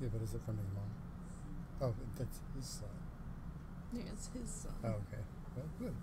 Yeah, but is it from his mom? Oh, that's his son. Yeah, it's his son. Oh, okay. Well, good.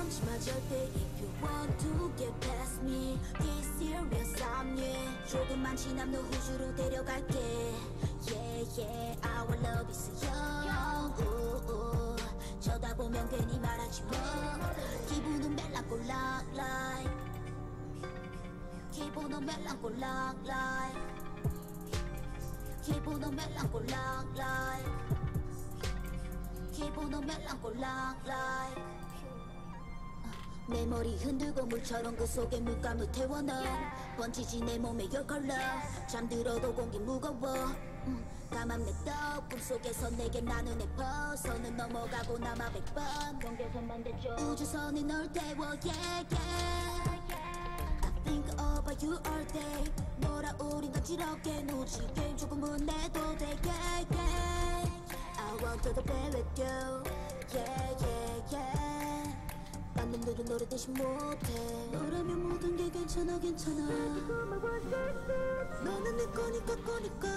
선은 넘지마 절대 If you want to get past me This serious I'm yeah 조금만 지나면 너 후주로 데려갈게 Yeah yeah Our love is young ooh, ooh. 쳐다보면 괜히 말하지 뭐 기분은 멜랑꼴락 like 기분은 멜랑꼴락 like 기분은 멜랑꼴락 like 기분은 멜랑꼴락 like 내 머리 흔들고 물처럼 그 속에 물감을 태워 넌 번지지 내 몸에 color 잠들어도 공기 무거워. 음, 까만 내떡 꿈속에서 내게 나눈 애퍼 선은 넘어가고 남아 백번 경계선만 대줘 우주선이 널 태워. Yeah yeah. I think about you all day 놀아우린 간지럽게 놓치게 조금은 내도 돼. Yeah yeah. I want to be with you. Yeah yeah 딴 놈들은 노래 대신 못해 너라면 모든 게 괜찮아 괜찮아 너는 내 거니까 거니까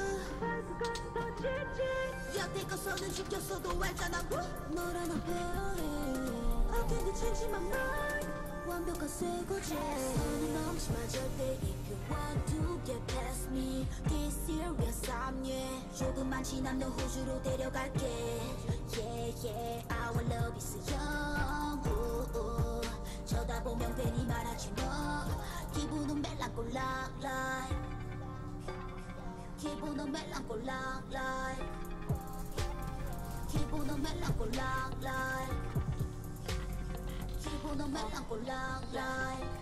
여태껏 선을 지켰어도 알잖아 난 배우래 I can't change my mind 완벽한 새거지 선을 넘지마 절대 If you want to get past me This serious I'm yeah 조금만 지나면 너 호주로 데려갈게 Yeah yeah Our love is young 보면 괜히 말하지 뭐 기분은 멜랑꼴락 like 기분은 멜랑꼴락 like 기분은 멜랑꼴락 like 기분은 멜랑꼴락 like Mm,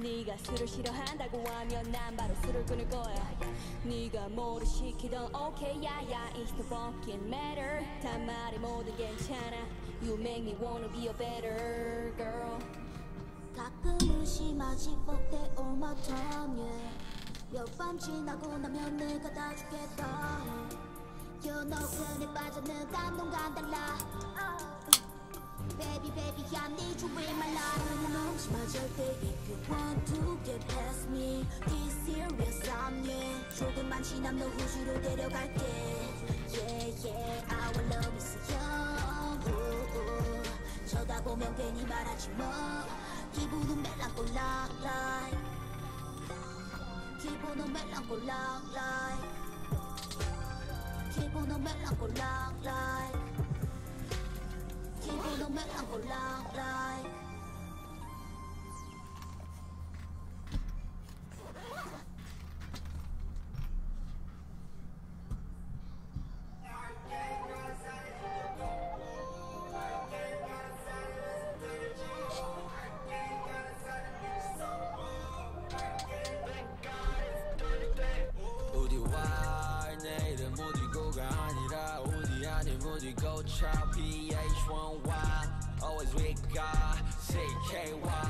네가 술을 싫어한다고 하면 난 바로 술을 끊을 거야 네가 뭐를 시키던 okay 야야 it's the fucking matter 단말이 모두 괜찮아 You make me wanna be a better girl 가끔은 심하지 that all my time yeah 몇밤 지나고 나면 내가 다 죽겠다 You know 끈에 빠졌는 감동과 달라 Baby baby I need you in my life 너는 넘지마 절대 If you want to get past me This serious I'm yeah 조금만 지나면 너 후주로 데려갈게 Yeah yeah Our love is young ooh, ooh. 쳐다보면 괜히 말하지 뭐 기분은 멜랑꼴락 like 기분은 멜랑꼴락 like 기분은 멜랑꼴락 like Chỉ vì không biết ăn của lo rồi Thank you. PH1Y Always with God CKY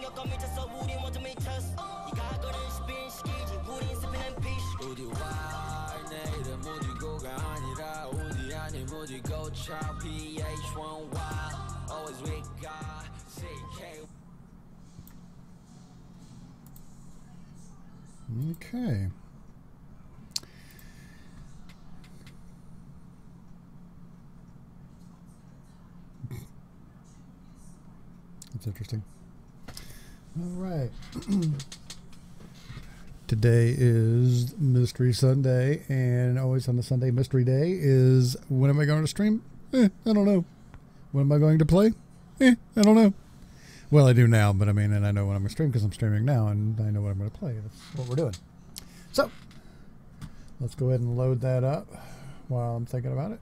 지겨워 신경껏 미쳤어 우린 완전 미쳤어 이 가거는 스핀 시키지 우린 스핀 앤 피쉬 어디 와 내일은 무디고가 아니라 어디 아닌 무디고 차 PH1Y always with God CK Okay. All right. Today is Mystery Sunday, and always on the Sunday Mystery Day is when am I going to stream? Eh, I don't know. When am I going to play? Eh, I don't know. Well, I do now, but I mean, and I know when I'm going to stream because I'm streaming now, and I know what I'm going to play. That's what we're doing. So, let's go ahead and load that up while I'm thinking about it.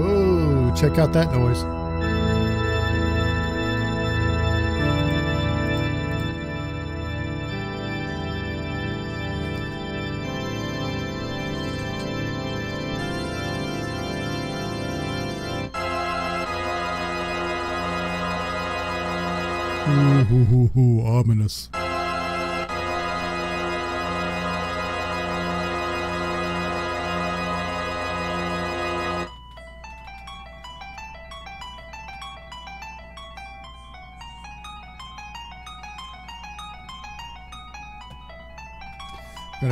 Whoa, check out that noise. Ooh, hoo, hoo, hoo, ominous.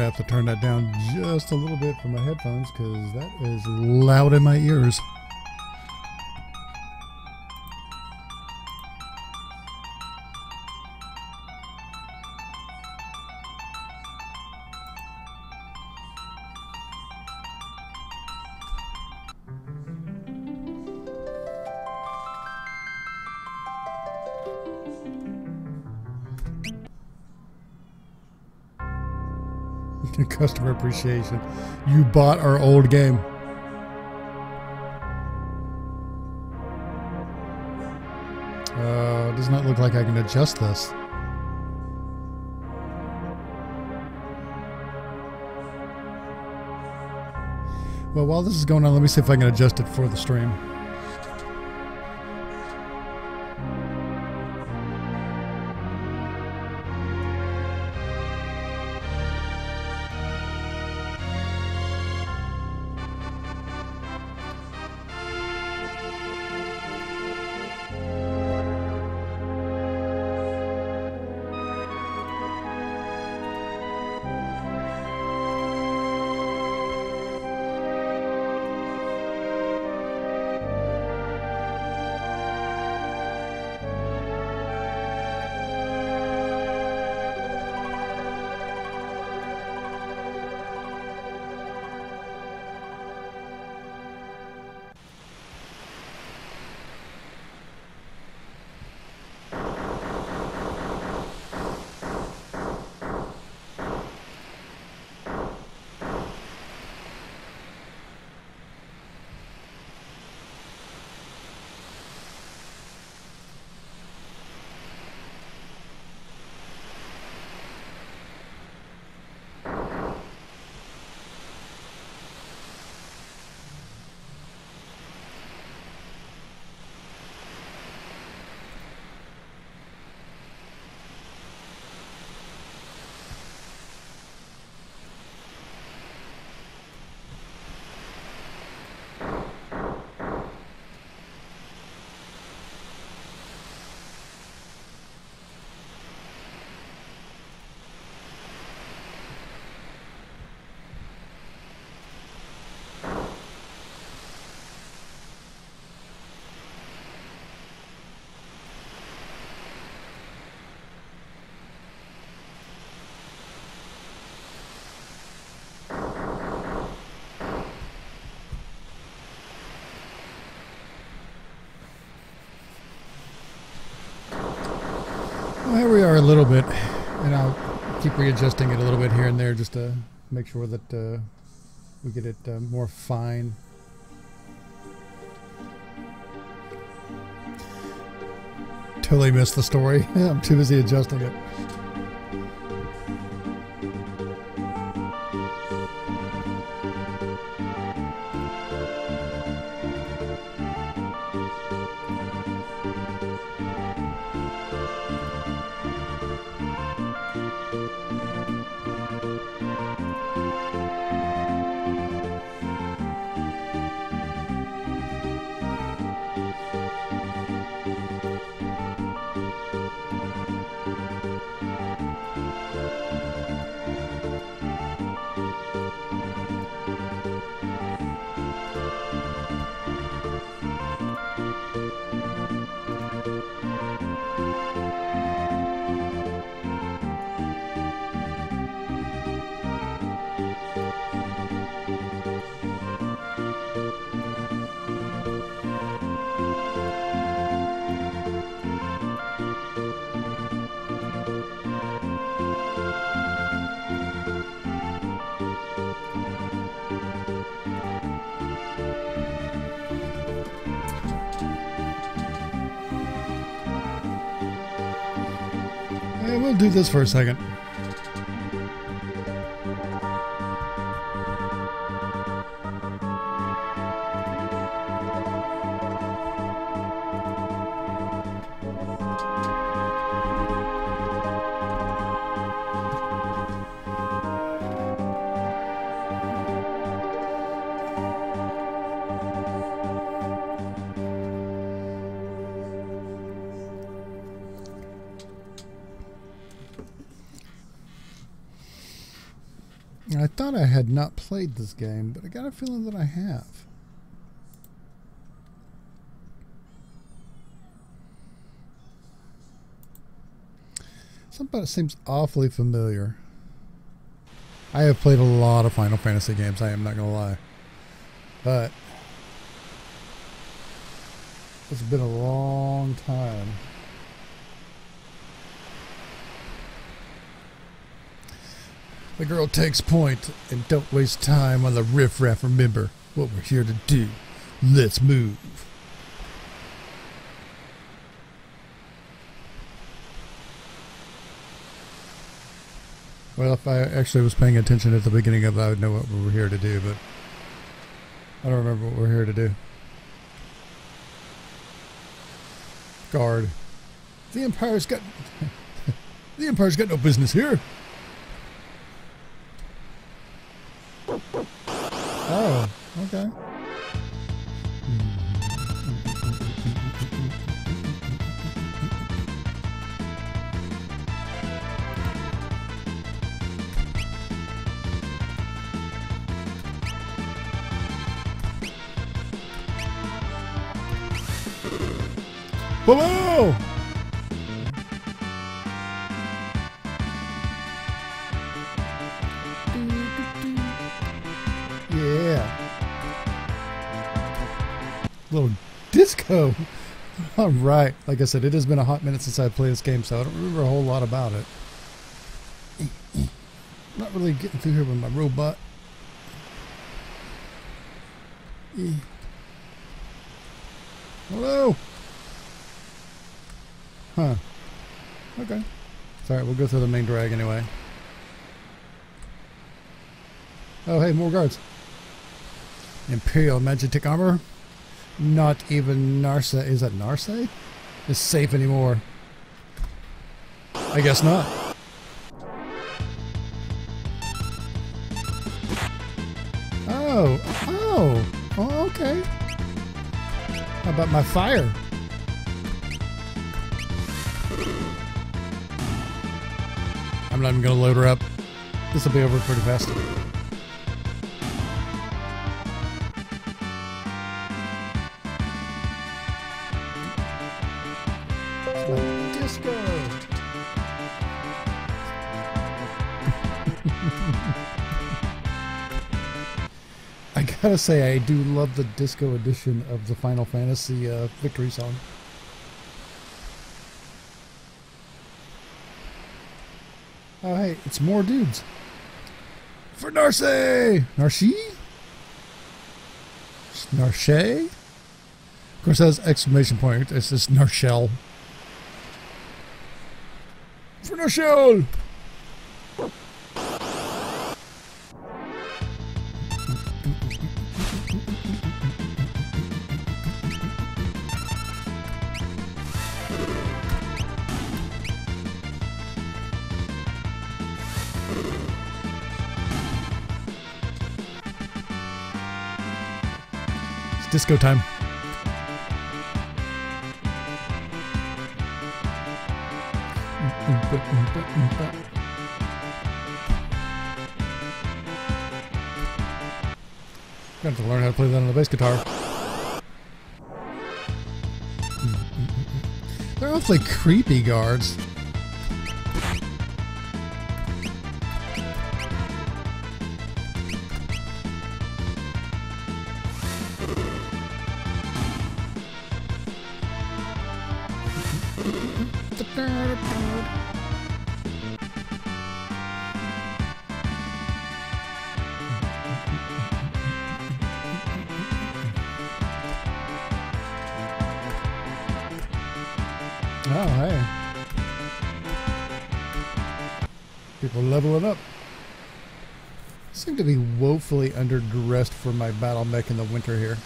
Have to turn that down just a little bit for my headphones because that is loud in my ears. Customer appreciation. You bought our old game. Uh, does not look like I can adjust this. Well, while this is going on, let me see if I can adjust it for the stream. Little bit, and I'll keep readjusting it a little bit here and there just to make sure that uh, we get it uh, more fine. Totally missed the story. I'm too busy adjusting it. This for a second. Played this game, but I got a feeling that I have. Something seems awfully familiar. I have played a lot of Final Fantasy games, I am not going to lie. But it's been a long time. The girl takes point and don't waste time on the riffraff. Remember what we're here to do. Let's move. Well, if I actually was paying attention at the beginning of it, I would know what we were here to do, but I don't remember what we're here to do. Guard. The Empire's got. the Empire's got no business here. Oh, okay. Whoa! Disco. All right. Like I said, it has been a hot minute since I played this game, so I don't remember a whole lot about it. Not really getting through here with my robot. Hello. Huh. Okay. Alright, we'll go through the main drag anyway. Oh, hey, more guards. Imperial Magitek armor. Not even Narsa. Is that Narsa? Is safe anymore? I guess not. Oh, oh, oh, okay. How about my fire? I'm not even gonna load her up. This will be over pretty fast. Gotta say, I do love the disco edition of the Final Fantasy uh, victory song. Oh, hey, it's more dudes. For Narce! Narshi? Narche? Of course, that's exclamation point. It's just Narshell. For Narshell! Disco time. Got to learn how to play that on the bass guitar. They're awfully creepy guards. Woefully underdressed for my battle mech in the winter here.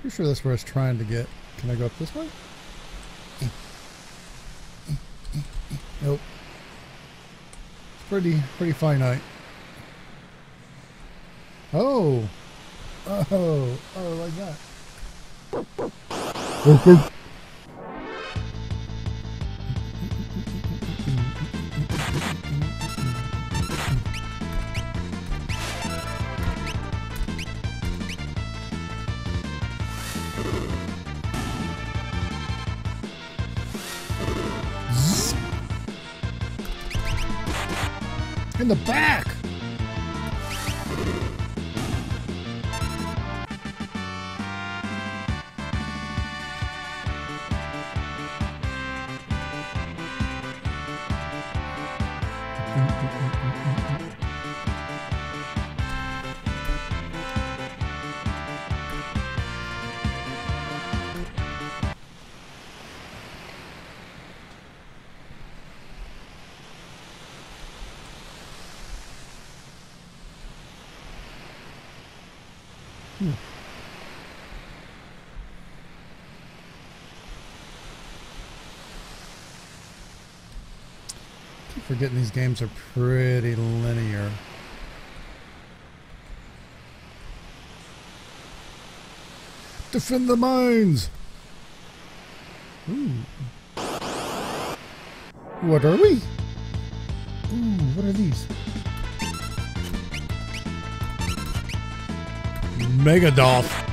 Pretty sure that's where I was trying to get. Can I go up this way? Nope. It's pretty pretty finite. Oh. Oh, oh, like that. Back! keep forgetting these games are pretty linear. Defend the mines! Ooh. What are we? Ooh, what are these? Megadolph.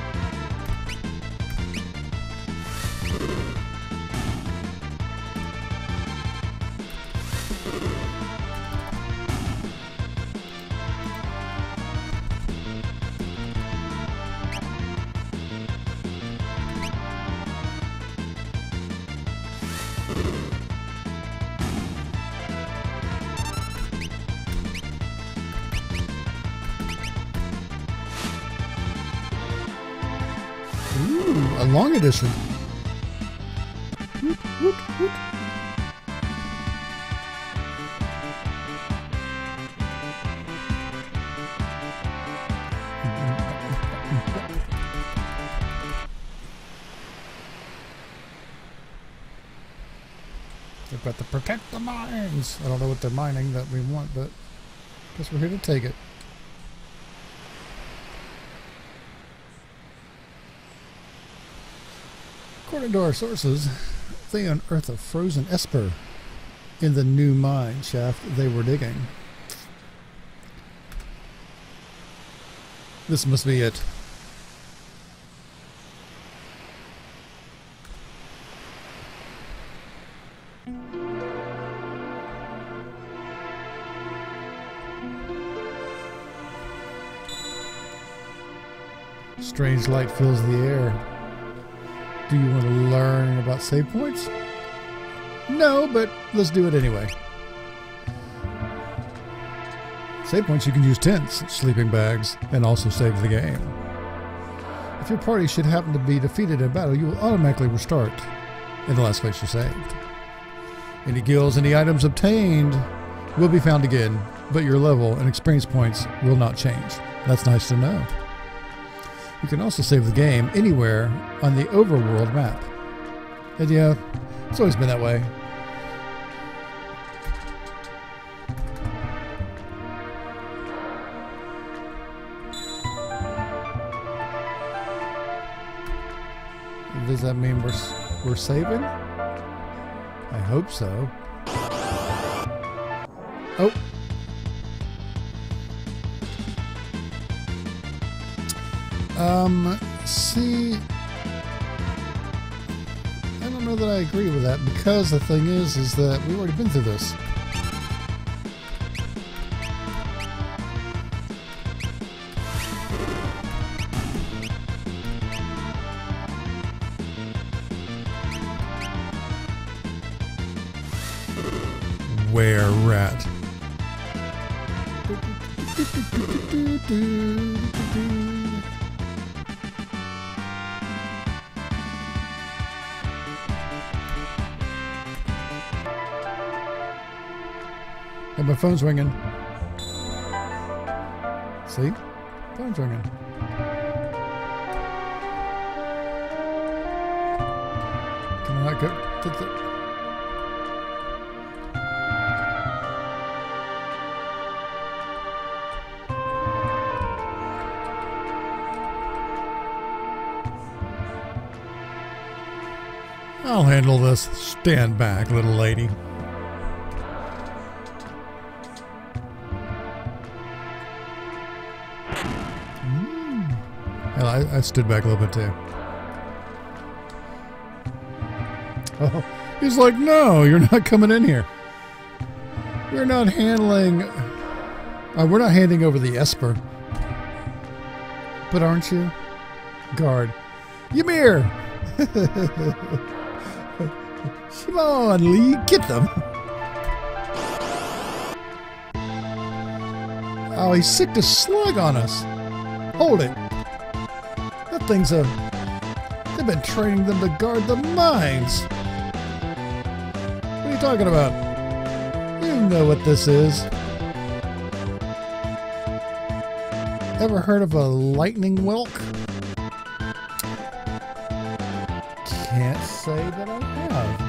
They've got to protect the mines. I don't know what they're mining that we want, but I guess we're here to take it. To our sources, they unearthed a frozen esper in the new mine shaft they were digging. This must be it. Strange light fills the air. Do you want to learn about save points? No, but let's do it anyway. Save points you can use tents, sleeping bags, and also save the game. If your party should happen to be defeated in battle, you will automatically restart in the last place you saved. Any gills, any items obtained will be found again, but your level and experience points will not change. That's nice to know. You can also save the game anywhere on the overworld map. And yeah, it's always been that way. Does that mean we're we're saving? I hope so. Oh. Um, see, I don't know that I agree with that because the thing is, is that we've already been through this. Phone's ringing. See? Phone's ringing. Can I go to the... I'll handle this. Stand back, little lady. I, stood back a little bit too. Oh, he's like, no, you're not coming in here. We're not handling. Uh, we're not handing over the Esper. But aren't you? Guard. Ymir! Come on, Lee, get them. Oh, he's sick to slug on us. Hold it. Thing's a. They've been training them to guard the mines. What are you talking about? You know what this is. Ever heard of a lightning whelk? Can't say that I have.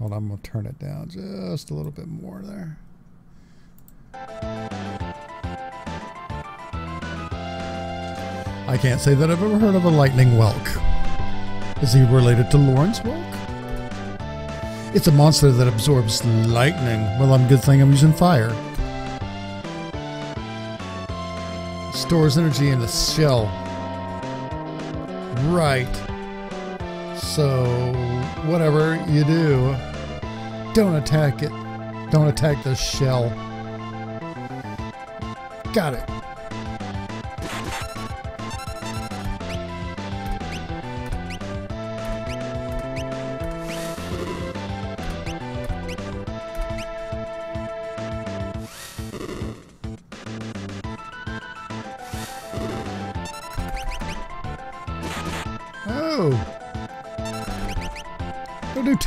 Hold on, I'm gonna turn it down just a little bit more there. I can't say that I've ever heard of a lightning whelk. Is he related to Lawrence Welk? It's a monster that absorbs lightning. Well, I'm good thing I'm using fire. Stores energy in the shell. Right. So, whatever you do, don't attack it. Don't attack the shell. Got it.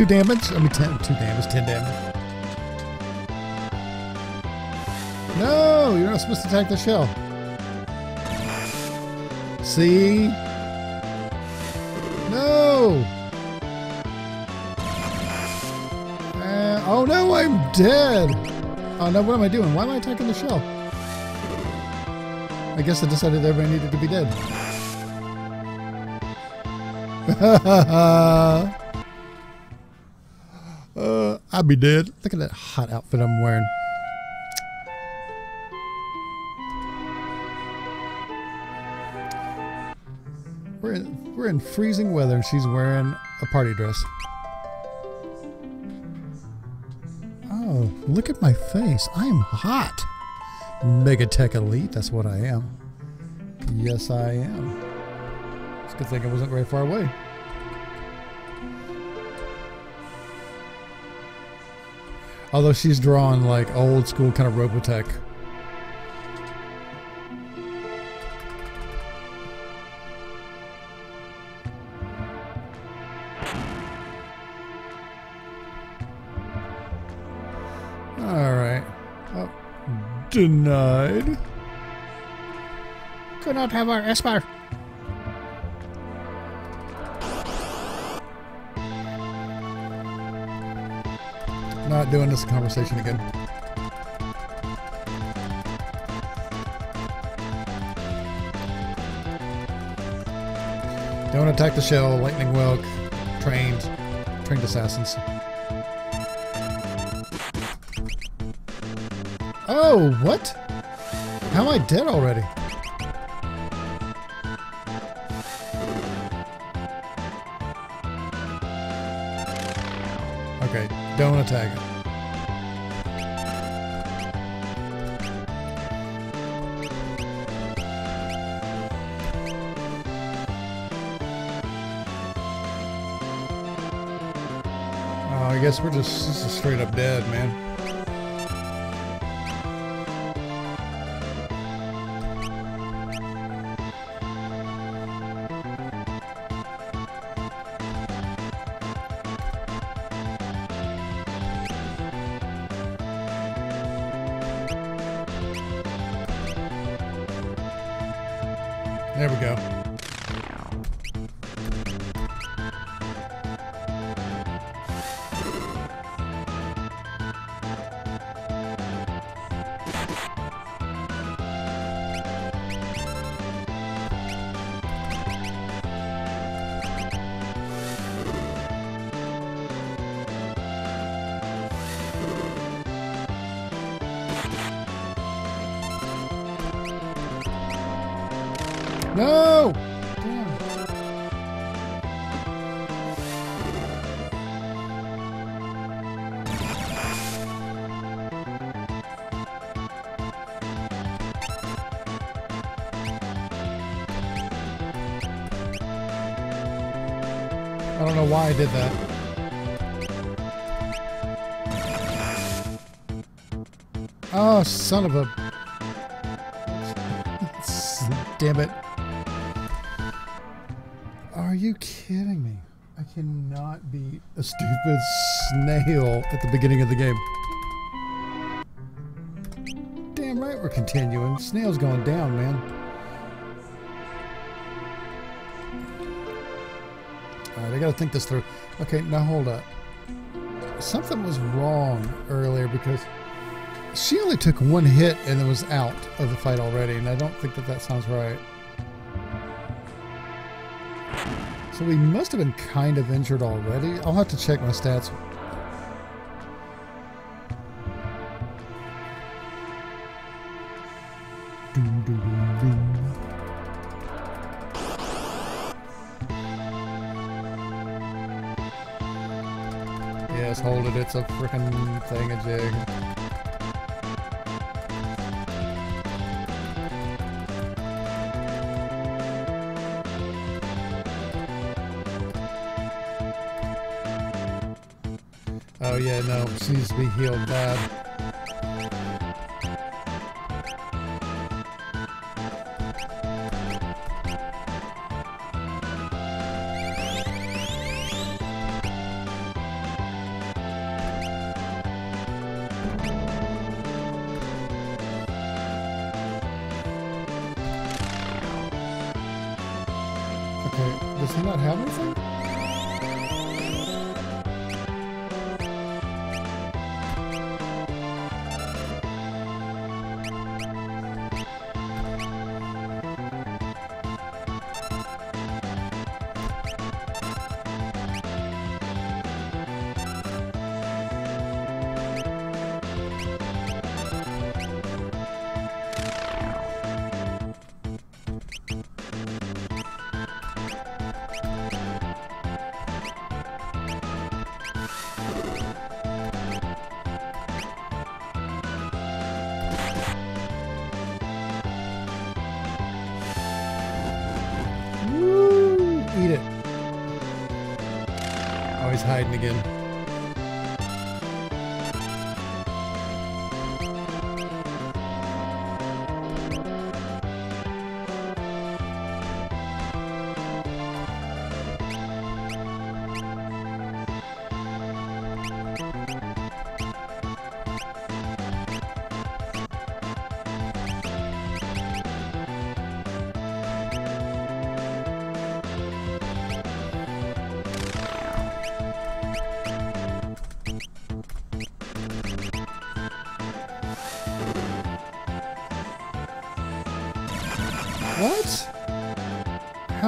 Two damage. I mean, ten, two damage, ten damage. No, you're not supposed to attack the shell. See? No. Uh, oh no, I'm dead. Oh no, what am I doing? Why am I attacking the shell? I guess I decided everybody needed to be dead. I'd be dead. Look at that hot outfit I'm wearing. We're in, we're in freezing weather and she's wearing a party dress. Oh, look at my face. I am hot. Magitek Elite, that's what I am. Yes, I am. It's a Good thing it wasn't very far away. Although she's drawn like old school kind of Robotech. All right. Oh, denied. Could not have our Esper. Doing this conversation again. Don't attack the shell, lightning whelk, trained, trained assassins. Oh, what? How am I dead already? Okay, don't attack it. Guess we're just, is straight up dead, man. No! I don't know why I did that. Oh, son of a... Damn it. You kidding me? I cannot be a stupid snail at the beginning of the game. Damn right we're continuing. Snail's going down, man. Alright, I gotta think this through. Okay, now hold up. Something was wrong earlier because she only took one hit and then was out of the fight already, and I don't think that that sounds right. So we must have been kind of injured already. I'll have to check my stats. Yes, hold it. It's a freaking thingamajig. Oh needs to be healed bad. Hiding again.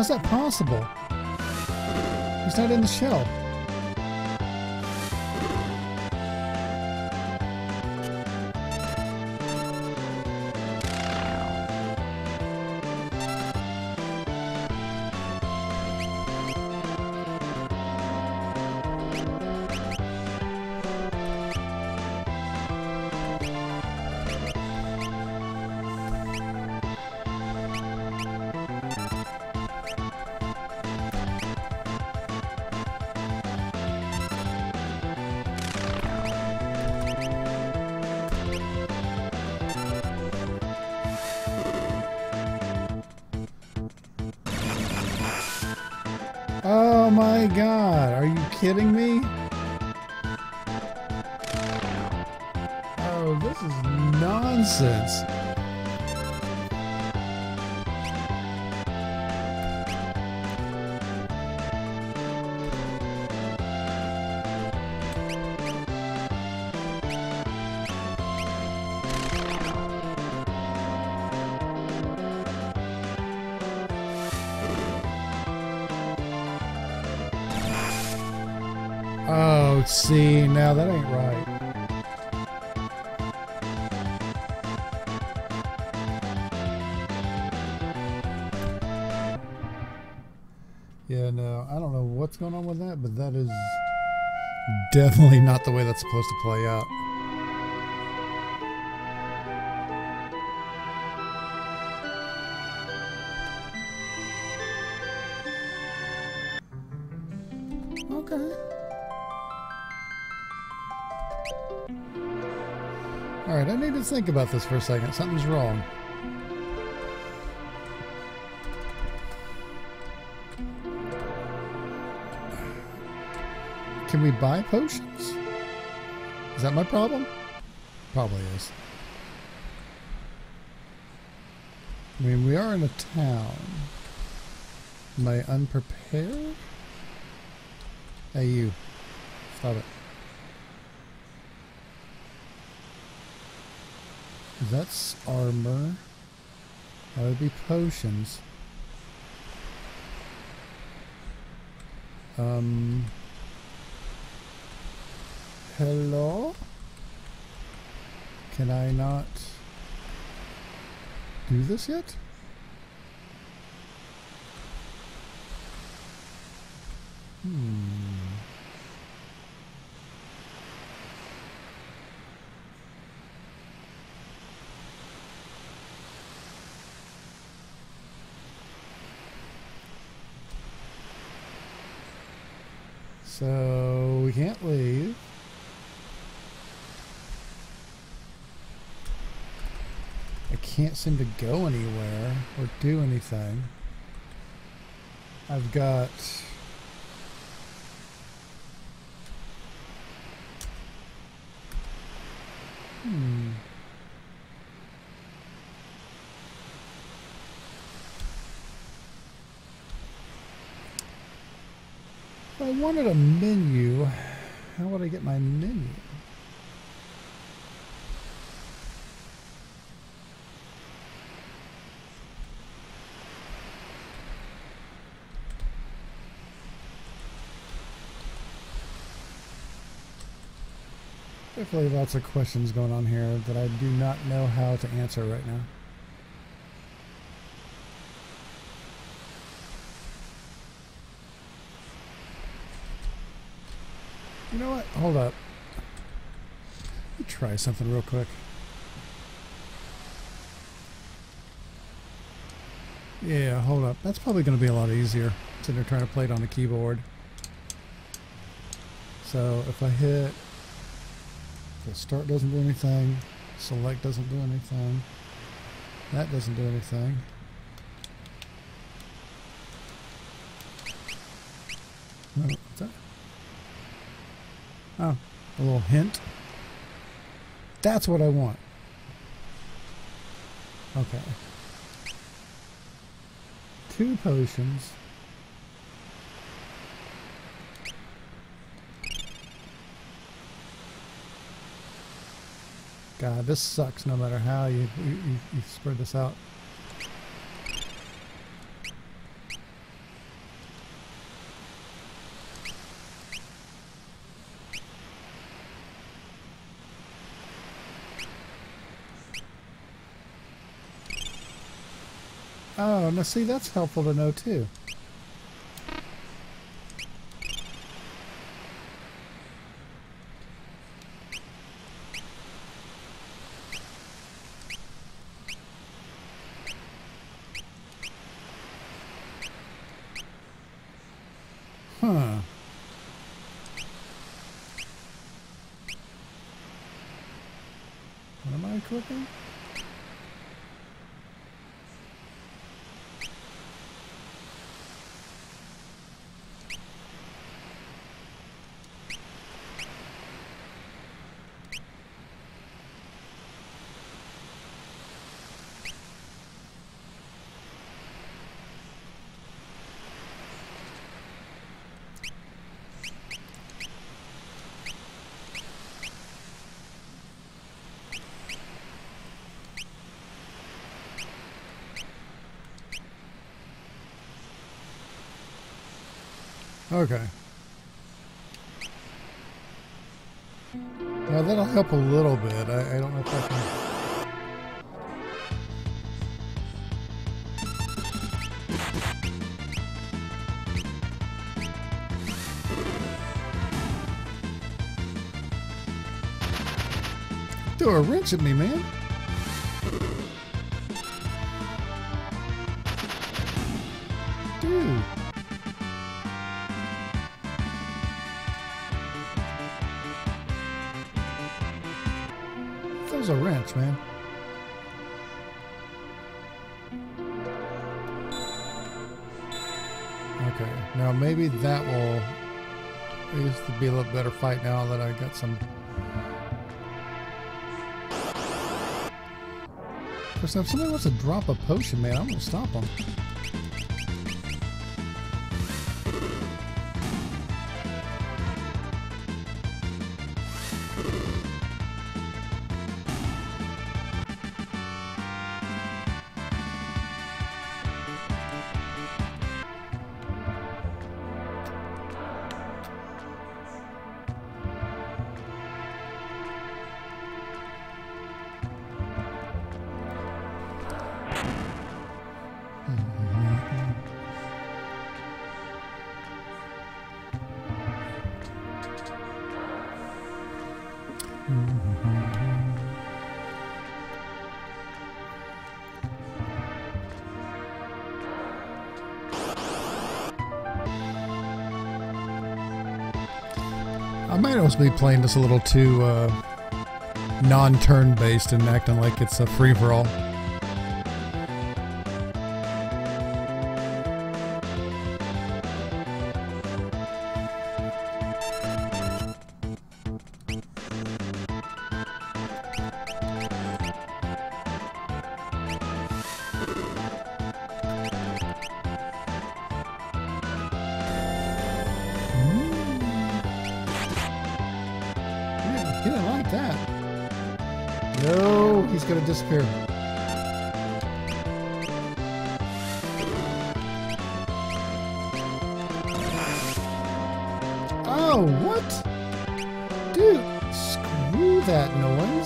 How's that possible? He's not in the shell. Yeah, uh, no, I don't know what's going on with that, but that is definitely not the way that's supposed to play out. Okay. All right, I need to think about this for a second. Something's wrong. We buy potions? Is that my problem? Probably is. I mean, we are in a town. Am I unprepared? Hey, you. Stop it. That's armor. That would be potions. Um. Hello? Can I not do this yet? Hmm. So we can't leave. I can't seem to go anywhere or do anything. I've got Hmm. I wanted a menu, how would I get my menu? Definitely lots of questions going on here that I do not know how to answer right now. You know what? Hold up. Let me try something real quick. Yeah, hold up. That's probably going to be a lot easier sitting there trying to play it on the keyboard. So if I hit, the start doesn't do anything, select doesn't do anything, that doesn't do anything. What's that? Oh, a little hint. That's what I want. Okay. Two potions. God, this sucks no matter how you, you, you, you spread this out. Oh, now see, that's helpful to know too. Huh. What am I equipping? Okay. Well, that'll help a little bit. I, I don't know if I can. Throw a wrench at me, man. Fight now that I got some. Because if somebody wants to drop a potion, man, I'm gonna stop them. Be playing this a little too uh, non-turn based and acting like it's a free for all. What? Dude, screw that noise.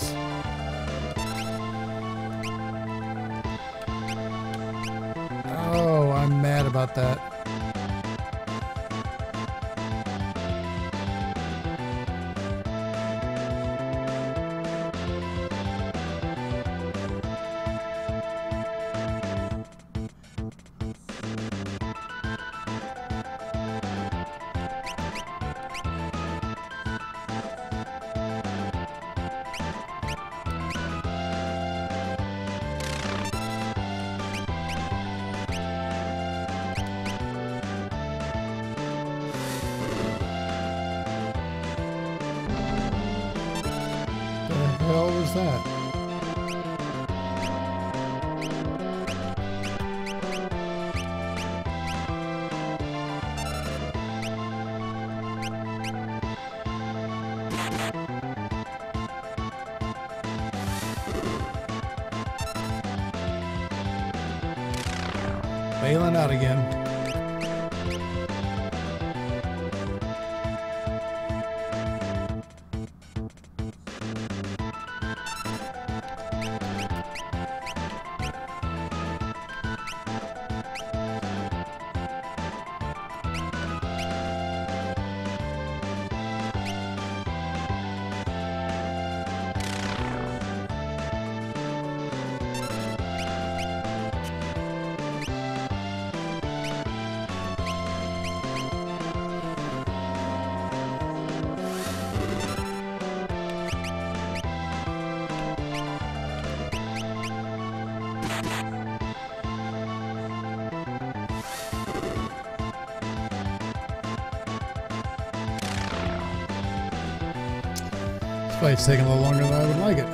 Fight's taking a little longer than I would like it.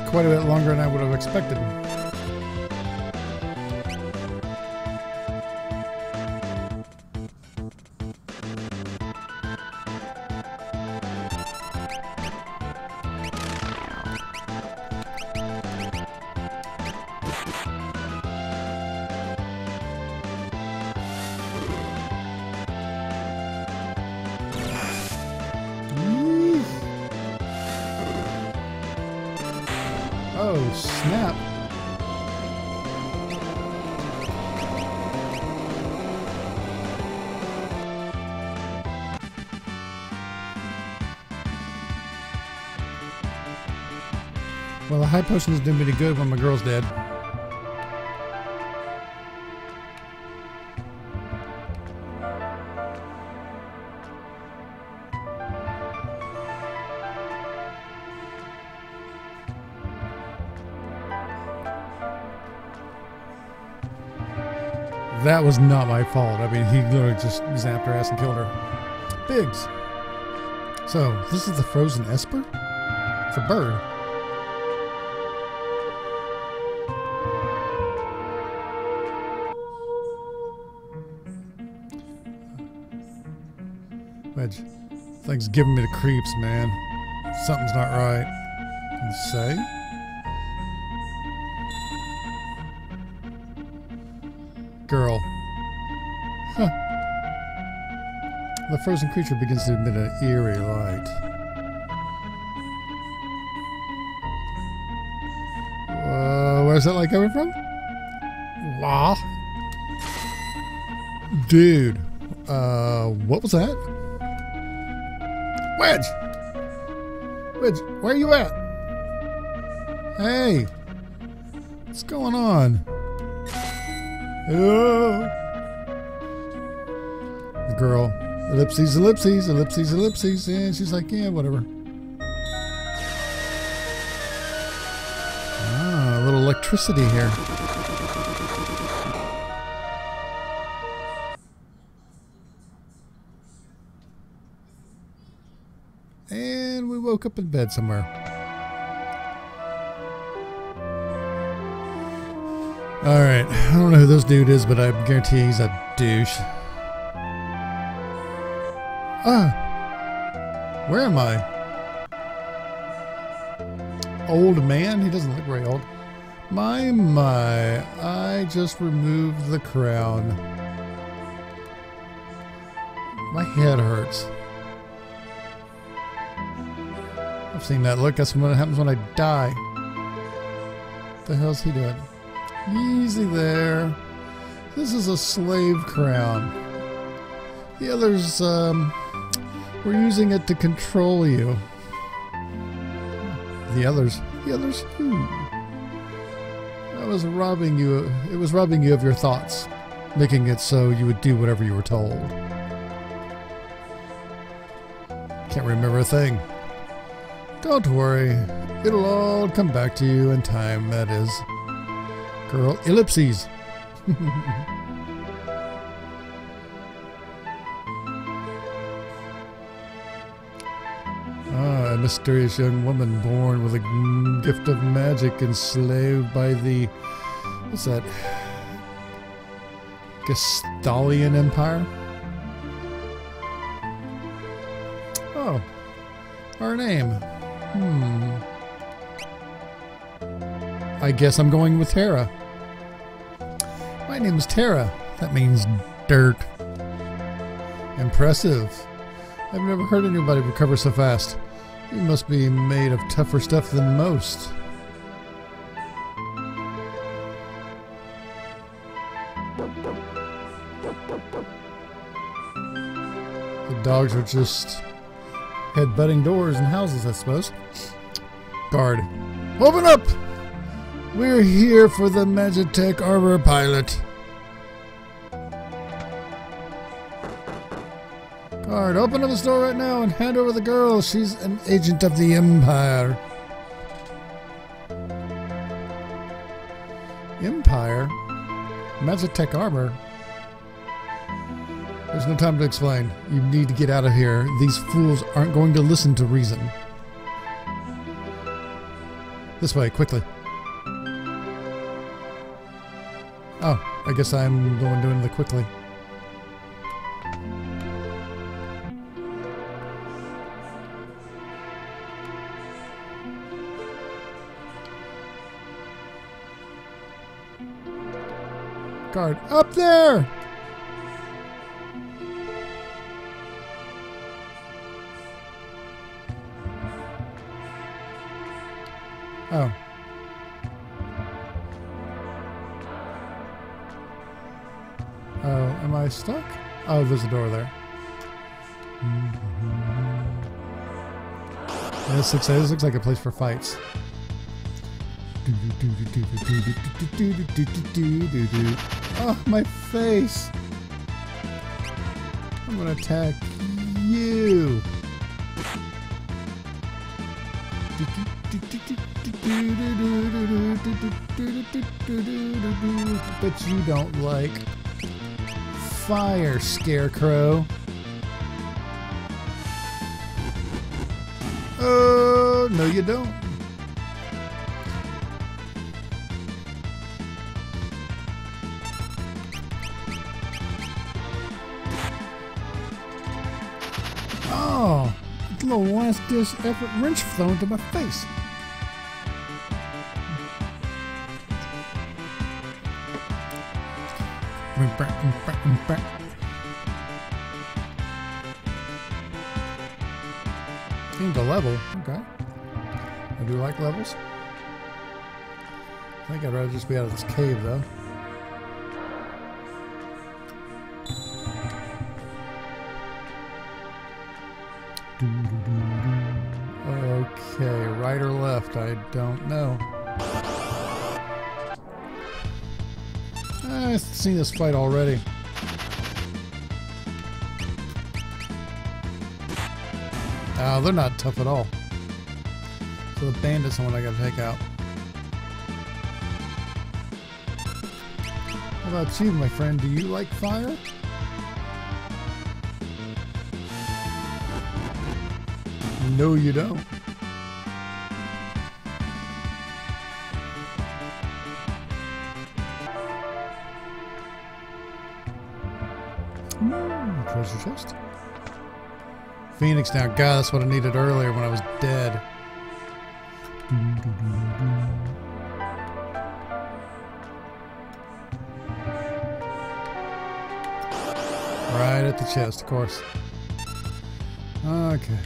Quite a bit longer than I would have expected. High potions did me any good when my girl's dead. That was not my fault. I mean, he literally just zapped her ass and killed her. Biggs. So, this is the frozen Esper? It's a bird. Wedge, thing's giving me the creeps, man. Something's not right. Can say? Girl. Huh. The frozen creature begins to emit an eerie light. Uh, where's that light coming from? La. Dude. Uh, what was that? Wedge! Wedge, where are you at? Hey, What's going on? Oh. The girl, ellipses, ellipses, ellipses, ellipses, and she's like, yeah, whatever. Ah, a little electricity here. Woke up in bed somewhere. All right, I don't know who this dude is, but I guarantee he's a douche. Ah, where am I? Old man? He doesn't look very old. My, my, I just removed the crown. My head hurts. Seen that look. That's what happens when I die. What the hell's he doing? Easy there. This is a slave crown. The others, um, we're using it to control you. The others, the others who? I was robbing you. It was robbing you of your thoughts, making it so you would do whatever you were told. Can't remember a thing. Don't worry, it'll all come back to you in time. That is, girl. Ellipses. Ah, a mysterious young woman born with a gift of magic, enslaved by the. What's that? Gestahlian Empire? Oh, our name. I guess I'm going with Terra. My name is Terra. That means dirt. Impressive. I've never heard anybody recover so fast. You must be made of tougher stuff than most. The dogs are just headbutting doors and houses, I suppose. Guard. Open up! We're here for the Magitek Armor pilot. Guard, open up the door right now and hand over the girl. She's an agent of the Empire. Empire? Magitech armor? There's no time to explain. You need to get out of here. These fools aren't going to listen to reason. This way, quickly. I guess I'm the one doing the quickly. Guard, up there! Oh, there's a door there. Yeah, This looks, this looks like a place for fights. Oh, my face! I'm gonna attack you! But you don't like fire, Scarecrow. Oh, no, you don't. Oh, little last dish effort wrench thrown to my face. Gained a level. Okay. I do like levels. I think I'd rather just be out of this cave, though. Okay, right or left? I don't know. I've seen this fight already. They're not tough at all. So the bandit's the one I gotta take out. How about you, my friend? Do you like fire? No, you don't. Phoenix now. God, that's what I needed earlier when I was dead. Right at the chest, of course. Okay.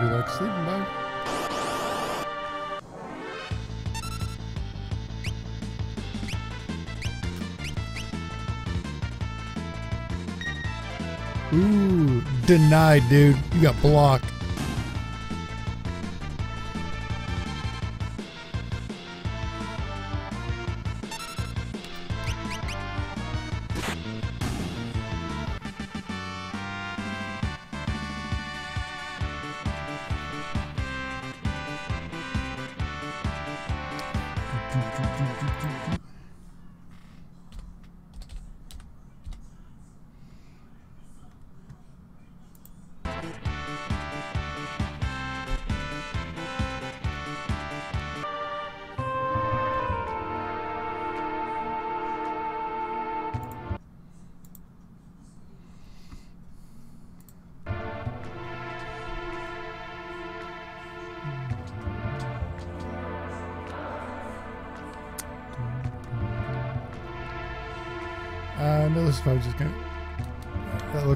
You like sleeping bag? Ooh, denied, dude. You got blocked.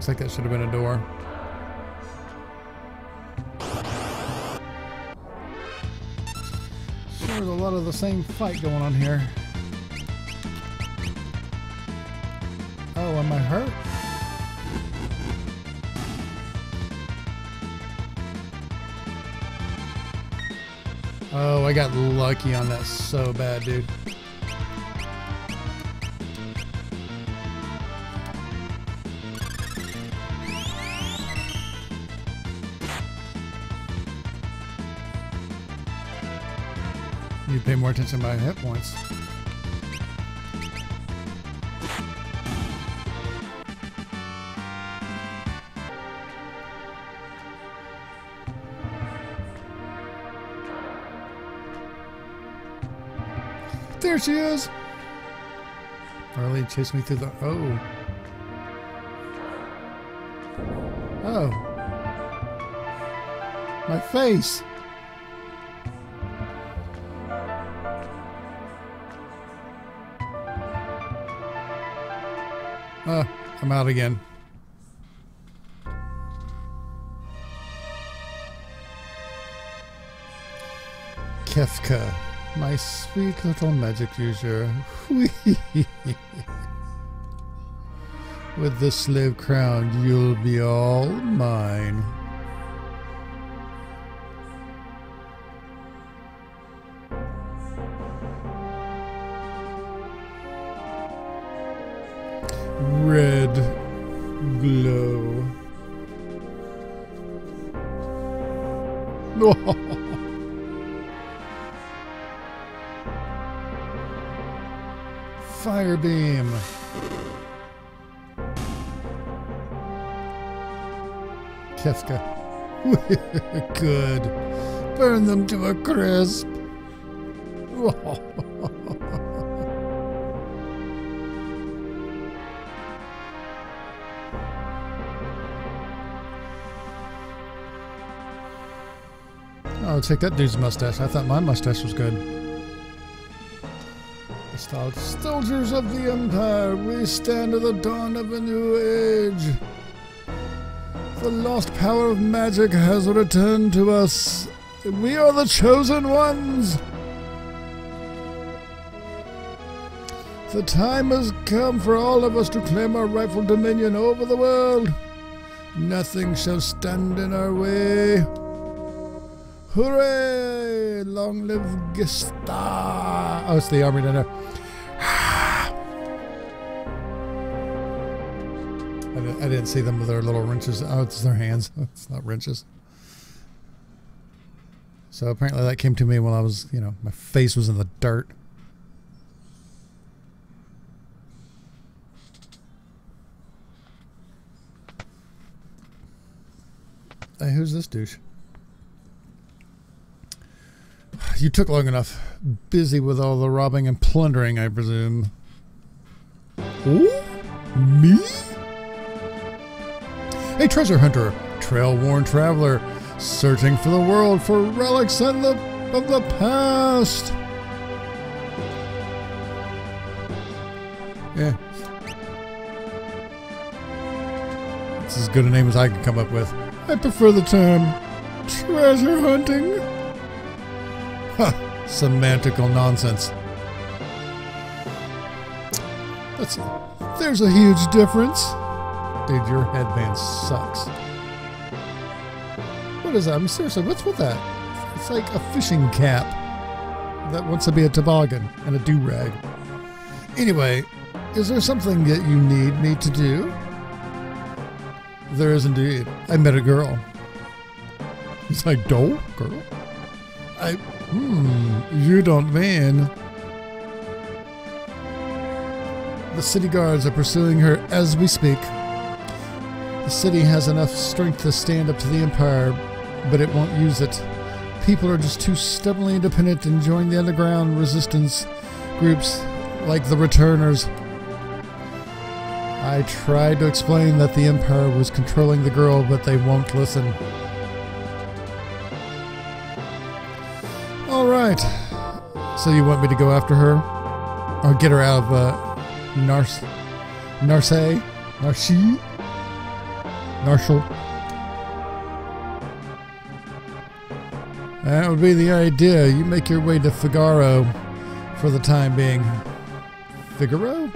Looks like that should have been a door. Sure, there's a lot of the same fight going on here. Oh, am I hurt? Oh, I got lucky on that so bad, dude. More attention to my hit points. There she is. Harley chased me through the. Oh. Oh. My face. I'm out again. Kefka, my sweet little magic user. With the slave crown, you'll be all mine. Crisp. Oh, take that dude's mustache. I thought my mustache was good. Stout soldiers of the Empire, we stand at the dawn of a new age. The lost power of magic has returned to us. We are the chosen ones. The time has come for all of us to claim our rightful dominion over the world. Nothing shall stand in our way. Hooray! Long live Gestahl! Oh, it's the army didn't, I didn't see them with their little wrenches. Oh, it's their hands. It's not wrenches. So apparently that came to me while I was, you know, my face was in the dirt. Hey, who's this douche? You took long enough. Busy with all the robbing and plundering, I presume. Who? Me? A treasure hunter, trail worn traveler, searching for the world for relics and the, of the past. Yeah. It's as good a name as I could come up with. I prefer the term treasure hunting. Ha! Semantical nonsense. That's there's a huge difference. Dude, your headband sucks. What is that? I mean, seriously, what's with that? It's like a fishing cap that wants to be a toboggan and a do rag. Anyway, is there something that you need me to do? There is indeed. I met a girl. He's like, doe? Girl? I. Hmm, you don't mean. The city guards are pursuing her as we speak. The city has enough strength to stand up to the Empire, but it won't use it. People are just too stubbornly independent and join the underground resistance groups like the Returners. I tried to explain that the Empire was controlling the girl, but they won't listen. All right. So you want me to go after her, or get her out of uh, Nars, Narse, Narshi, Narshal? That would be the idea. You make your way to Figaro for the time being. Figaro?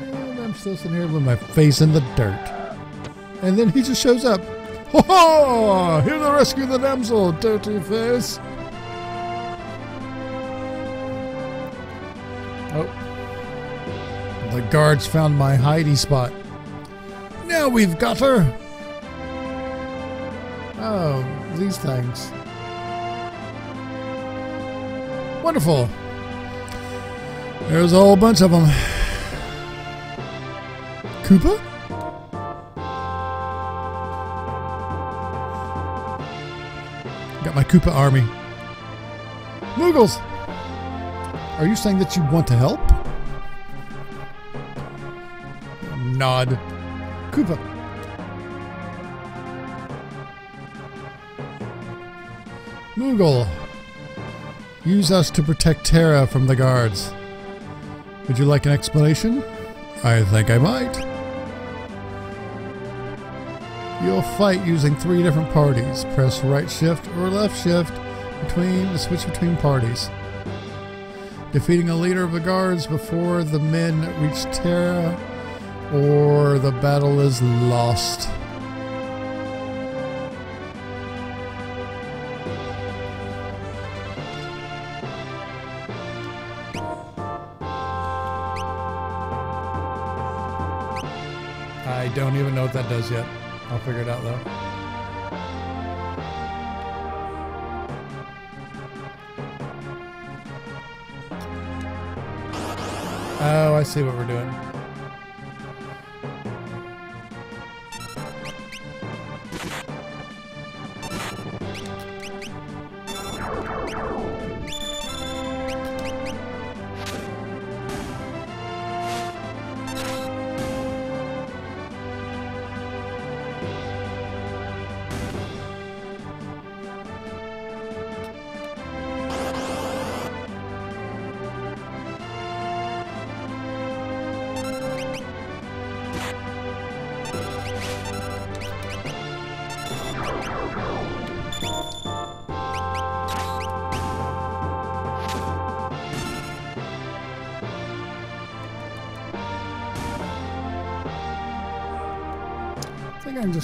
And I'm still sitting here with my face in the dirt. And then he just shows up. Ho ho! Here to rescue the damsel, dirty face! Oh. The guards found my hidey spot. Now we've got her! Oh, these things. Wonderful. There's a whole bunch of them. Kupo? Got my Koopa army. Moogles! Are you saying that you want to help? Nod. Kupo. Use us to protect Terra from the guards. Would you like an explanation? I think I might. You'll fight using three different parties. Press right shift or left shift between to switch between parties. Defeating a leader of the guards before the men reach Terra or the battle is lost. That does yet. I'll figure it out though. Oh, I see what we're doing.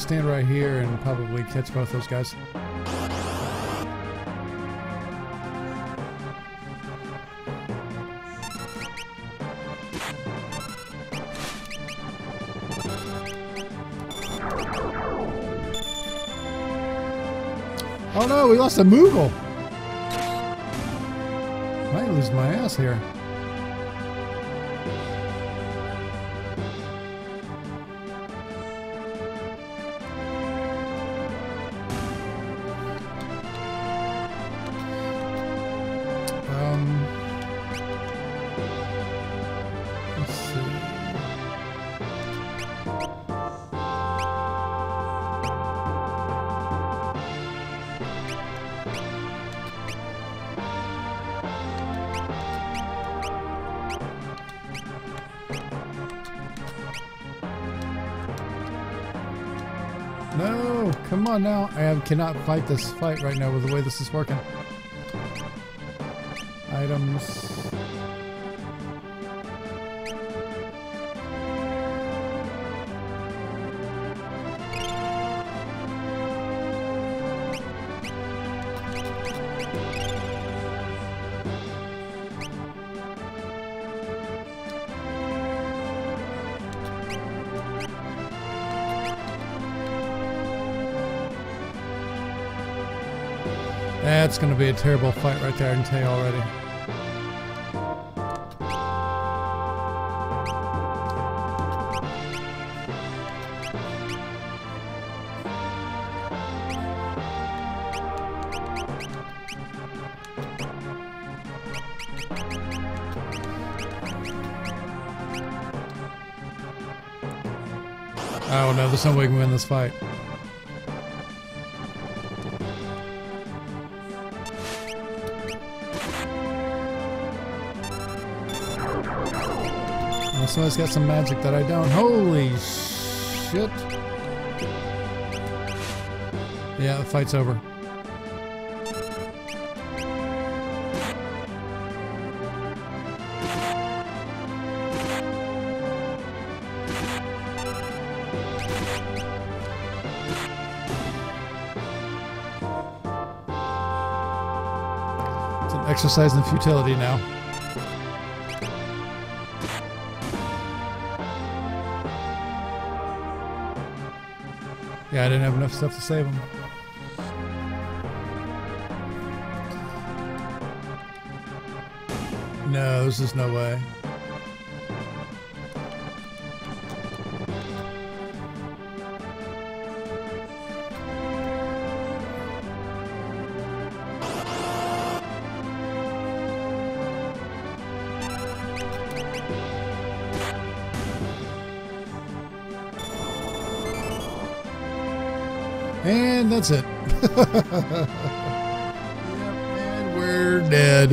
Stand right here and probably catch both those guys. Oh no, we lost a Moogle. Might lose my ass here. No, come on now. I cannot fight this fight right now with the way this is working. Items. That's going to be a terrible fight right there, I can tell you already. Oh no, there's no way we can win this fight. Somebody's got some magic that I don't. Holy shit. Yeah, the fight's over. It's an exercise in futility now. Yeah, I didn't have enough stuff to save him. No, this is no way. And that's it. Yep, and we're dead.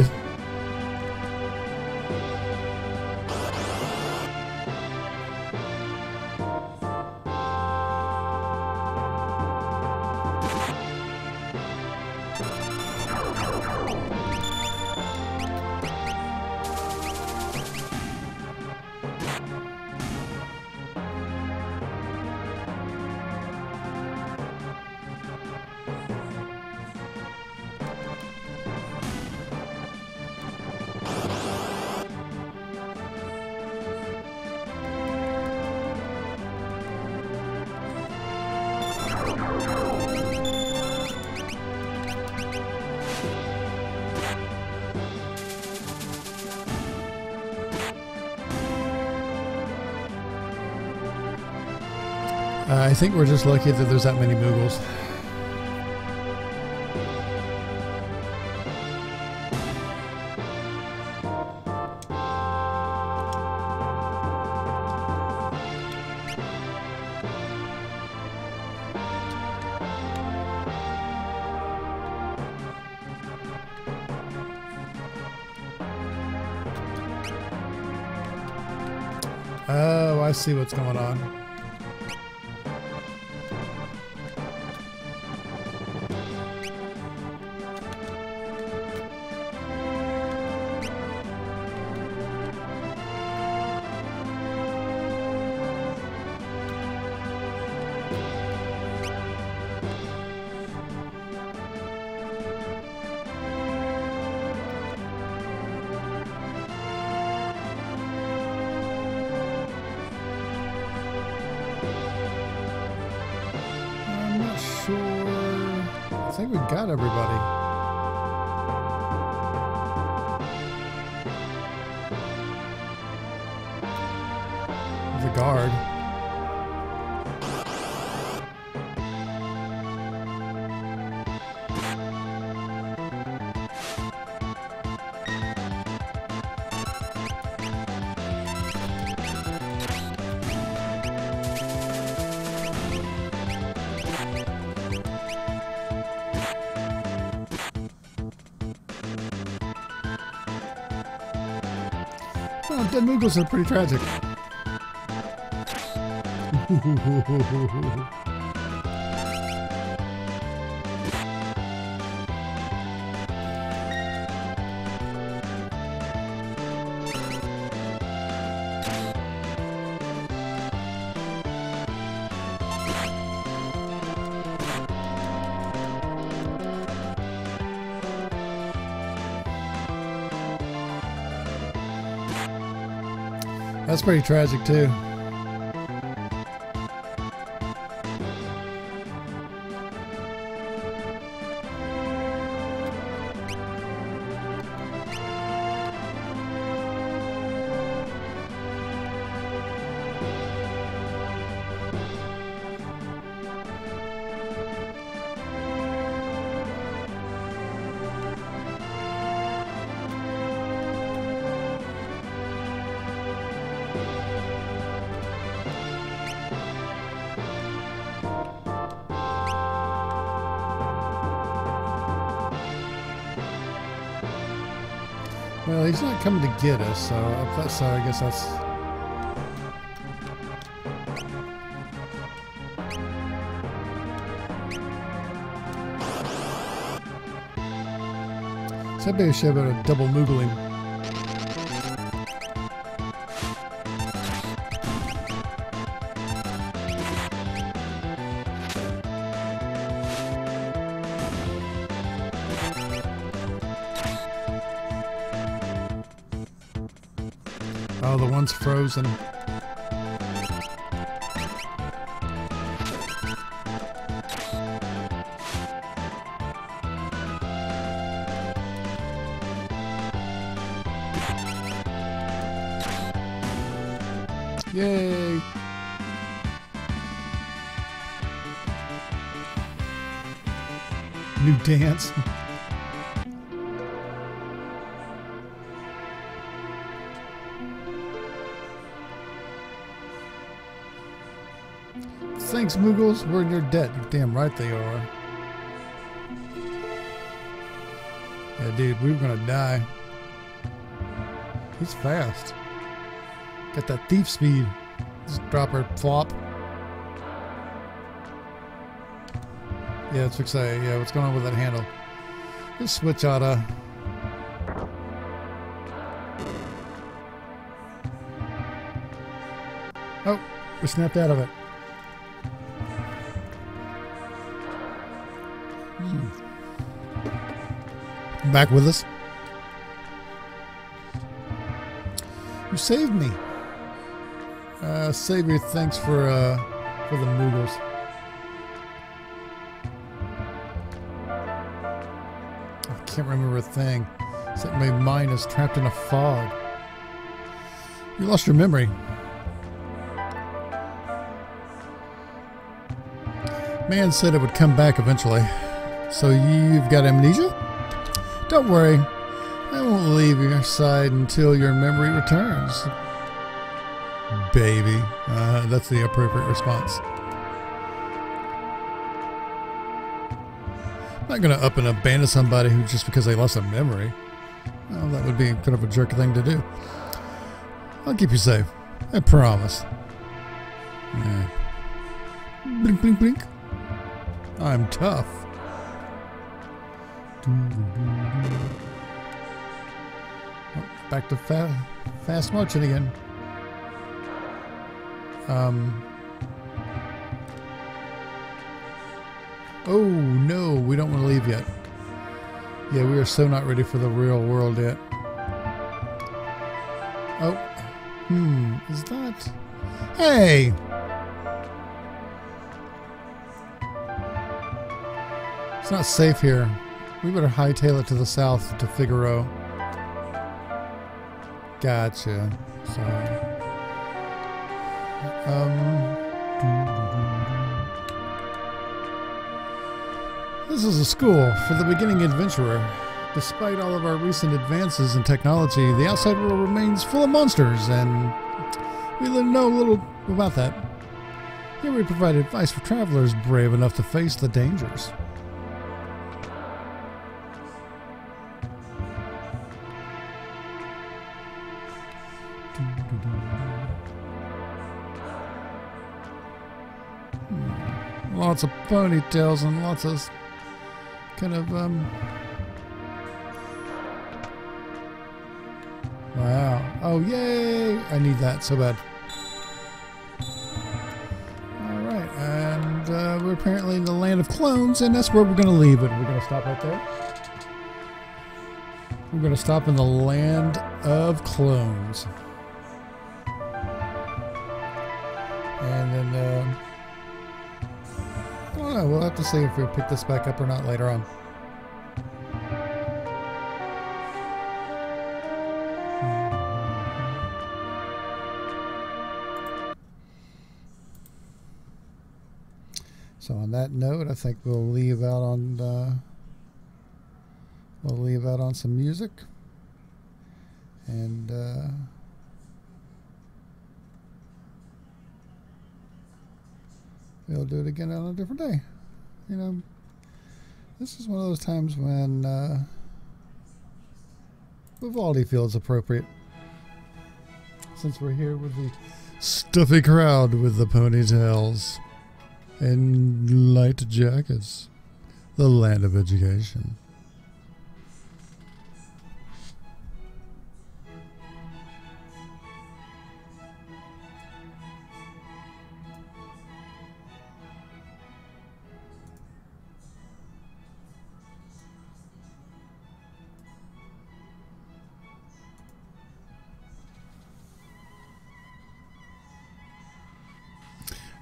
Think we're just lucky that there's that many Moogles. Oh, I see what's going on. Oh, dead Moogles are pretty tragic. That's pretty tragic too. Coming to get us, so if so. I guess that's. So I maybe should have a double Moogle Yay! New dance. Thanks, Moogles. We're in your debt. You're damn right they are. Yeah, dude, we were gonna die. He's fast. Got that thief speed. Just drop her flop. Yeah, fix that. Yeah, what's going on with that handle? Let's switch out uh Oh, we snapped out of it. Back with us. You saved me. Uh, Savior, thanks for uh, for the noodles. I can't remember a thing. Except my mind is trapped in a fog. You lost your memory. Man said it would come back eventually. So you've got amnesia? Don't worry, I won't leave your side until your memory returns. Baby. Uh, that's the appropriate response. I'm not going to up and abandon somebody who just because they lost a memory. Well, that would be kind of a jerk thing to do. I'll keep you safe. I promise. Yeah. Blink, blink, blink. I'm tough. Oh, back to fa fast marching again. Um. Oh no, we don't want to leave yet. Yeah, we are so not ready for the real world yet. Oh, hmm, is that? Hey! It's not safe here. We better hightail it to the south to Figaro. Gotcha. So, um, this is a school for the beginning adventurer. Despite all of our recent advances in technology, the outside world remains full of monsters, and we know little about that. Here we provide advice for travelers brave enough to face the dangers. Lots of ponytails and lots of kind of um Wow. Oh yay! I need that so bad. Alright, and uh, we're apparently in the land of clones, and that's where we're gonna leave it. We're gonna stop right there. We're gonna stop in the land of clones. And then, uh, don't know. We'll have to see if we'll pick this back up or not later on. So on that note, I think we'll leave out on we'll leave out on some music, and uh, we'll do it again on a different day. You know, this is one of those times when uh, Vivaldi feels appropriate, since we're here with the stuffy crowd with the ponytails and light jackets, the land of education.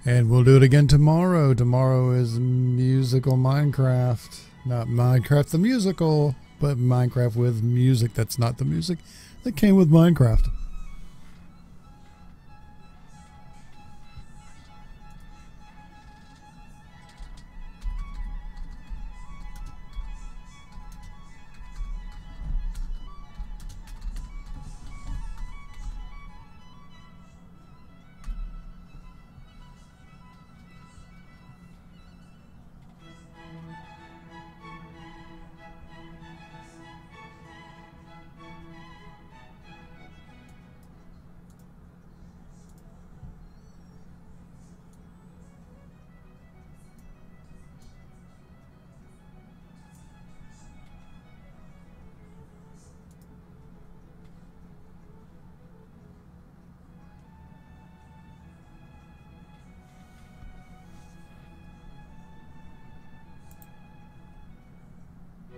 And we'll do it again tomorrow. Tomorrow is musical Minecraft. Not Minecraft the musical, but Minecraft with music that's not the music that came with Minecraft.